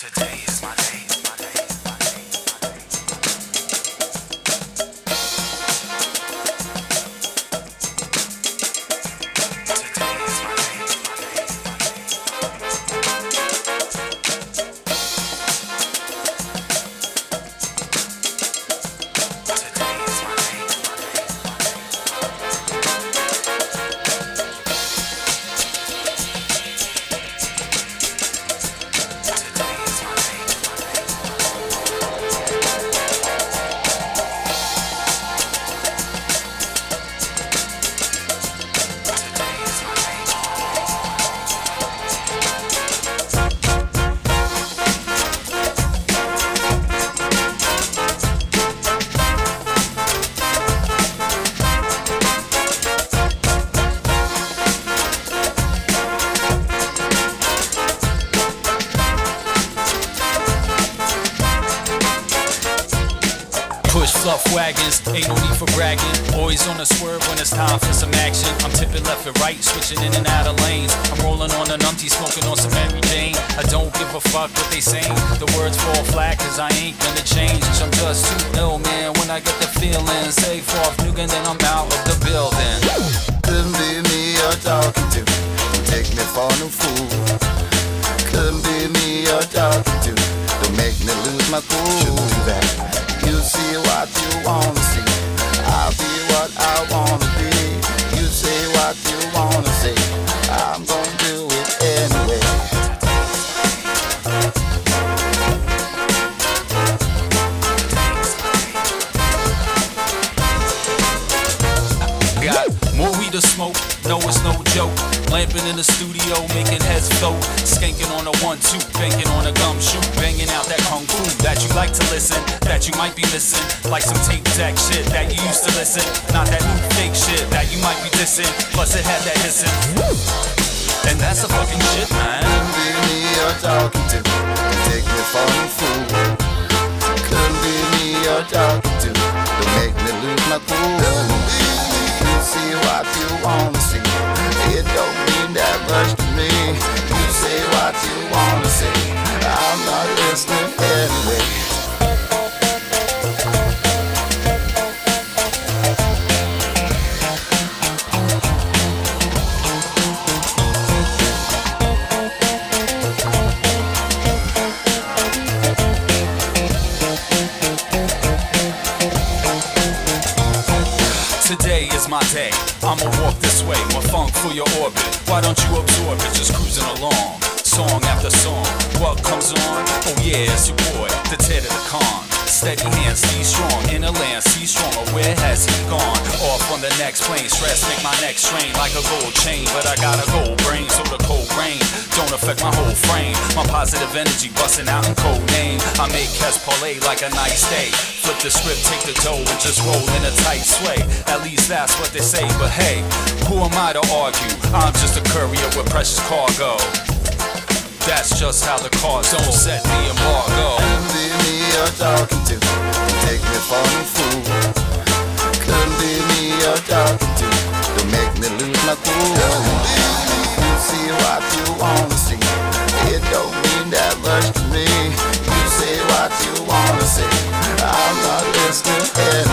Today is my Push fluff wagons, ain't no need for bragging. Always on the swerve when it's time for some action. I'm tipping left and right, switching in and out of lanes. I'm rolling on an umpty, smoking on some Mary Jane. I don't give a fuck what they saying. The words fall flat, cause I ain't gonna change. I'm just too ill, man. When I get the feeling, safe off Nugan, then I'm out of the building. Couldn't be me you're talking to. Don't take me for no fool. Couldn't be me you're talking to. Don't make me lose my cool. Shouldn't do that. See what you wanna more weed to smoke, no it's no joke. Lamping in the studio, making heads float. Skanking on a one-two, banking on a gumshoe. Banging out that kung fu that you like to listen, that you might be missing. Like some tape deck shit that you used to listen. Not that new fake shit that you might be dissing. Plus it had that hissing. And that's a fucking shit, man. Couldn't be me you're talking to. Take me for no fool. Couldn't be me you're talking to. Don't make me lose my cool. See what you wanna see. It don't Today is my day. I'ma walk this way, my funk for your orbit. Why don't you absorb it? Just cruising along, song after song. What comes on? Oh yeah, it's your boy, the Ted of the Con. Steady hand, see strong, in the land, see stronger. Where has he gone? Off on the next plane, stress make my neck strain like a gold chain. But I got a gold brain, so the cold rain don't affect my whole frame. My positive energy busting out in code name. I make Kes parlay like a nice day. Flip the script, take the dough, and just roll in a tight sway. At least that's what they say. But hey, who am I to argue? I'm just a courier with precious cargo. That's just how the cards don't set the embargo you're talking to. Take me for a fool. Couldn't be me you're talking to. Don't make me lose my cool. You see what you wanna see. It don't mean that much to me. You say what you wanna see. I'm not listening.